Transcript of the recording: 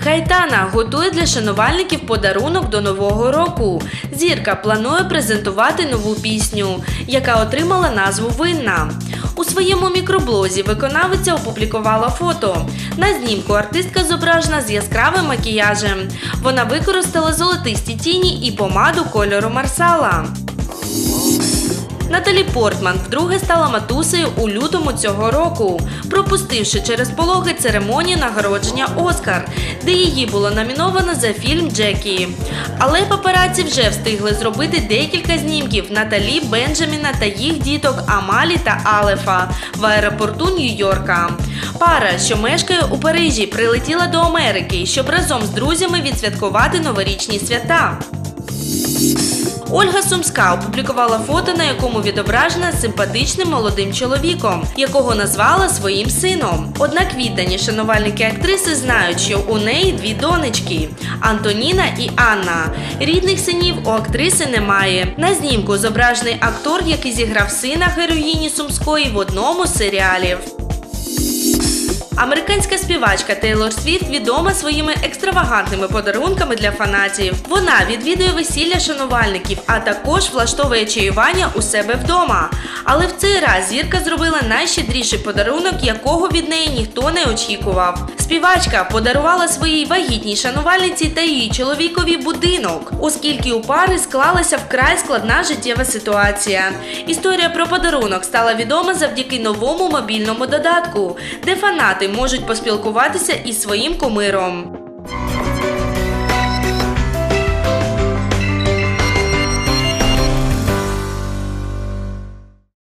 Гайтана готує для шанувальників подарунок до нового року. Зірка планує презентувати нову пісню, яка отримала назву Винна. У своєму мікроблозі виконавиця опублікувала фото. На знімку артистка зображена з яскравим макіяжем. Вона використала золотисті тіні і помаду кольору Марсала. Наталі Портман вдруге стала матусею у лютому цього року, пропустивши через пологи церемонію нагородження Оскар, де її було номіновано за фільм Джекі. Але папараці вже встигли зробити декілька знімків Наталі Бенджаміна та їх діток Амалі та Алефа в аеропорту Нью-Йорка. Пара, що мешкає у Парижі, прилетіла до Америки, щоб разом з друзями відсвяткувати новорічні свята. Ольга Сумська опублікувала фото, на якому відображена симпатичним молодим чоловіком, якого назвала своїм сином. Однак віддані шанувальники актриси знають, що у неї дві донечки Антоніна і Анна. Рідних синів у актриси немає. На знімку зображений актор, який зіграв сина героїні Сумської в одному з серіалів. Американська співачка Тейлор Свіфт відома своїми екстравагантними подарунками для фанатів. Вона відвідує весілля шанувальників, а також влаштовує чаювання у себе вдома. Але в цей раз зірка зробила найщедріший подарунок, якого від неї ніхто не очікував. Співачка подарувала своїй вагітній шанувальниці та її чоловікові будинок, оскільки у пари склалася вкрай складна життєва ситуація. Історія про подарунок стала відома завдяки новому мобільному додатку, де фанати можуть поспілкуватися із своїм кумиром.